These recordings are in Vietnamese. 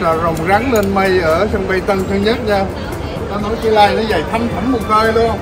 trò rồng rắn lên mây ở sân bay Tân Sơn Nhất nha. Nó nói cái lai nó dày thăm thẳm một coi luôn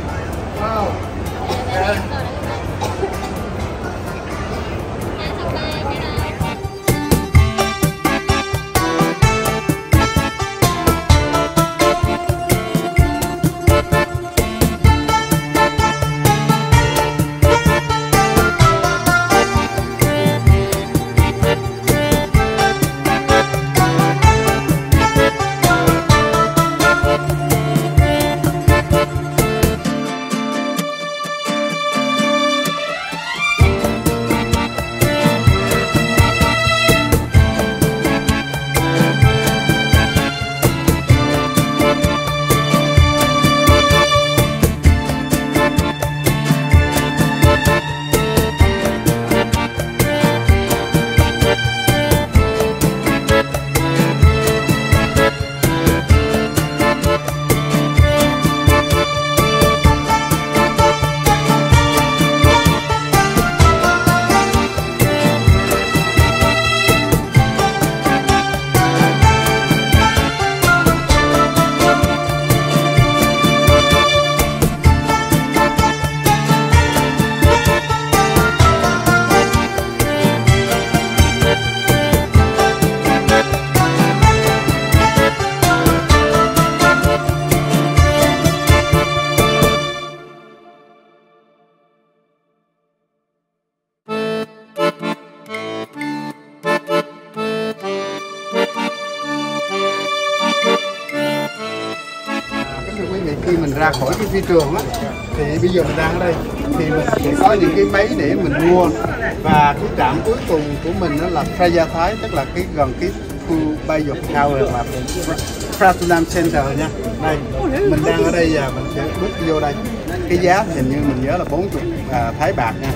ra khỏi cái phi trường á thì bây giờ mình đang ở đây. Thì mình sẽ có những cái máy để mình mua. Và cái trạm cuối cùng của mình đó là Praia Thái tức là cái gần cái khu bay dọc tower và Pratunam Center nha. Đây mình đang ở đây và mình sẽ bước vô đây. Cái giá hình như mình nhớ là 40 à, thái bạc nha.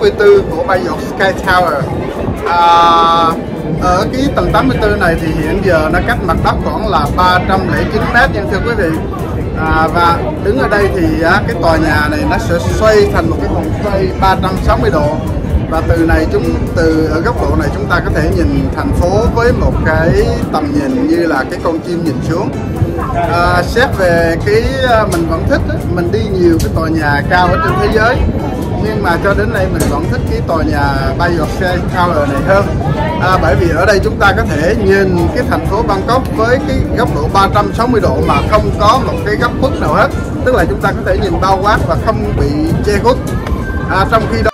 84 của Bayot Sky Tower. À, ở cái tầng 84 này thì hiện giờ nó cách mặt đất khoảng là 309 mét nha thưa quý vị. À, và đứng ở đây thì á, cái tòa nhà này nó sẽ xoay thành một cái vòng xoay 360 độ. Và từ này chúng từ ở góc độ này chúng ta có thể nhìn thành phố với một cái tầm nhìn như là cái con chim nhìn xuống. À, xét về cái mình vẫn thích mình đi nhiều cái tòa nhà cao ở trên thế giới nhưng mà cho đến nay mình vẫn thích cái tòa nhà Bayo Tower này hơn. À, bởi vì ở đây chúng ta có thể nhìn cái thành phố Bangkok với cái góc độ 360 độ mà không có một cái góc khuất nào hết. Tức là chúng ta có thể nhìn bao quát và không bị che khuất. À, trong khi đó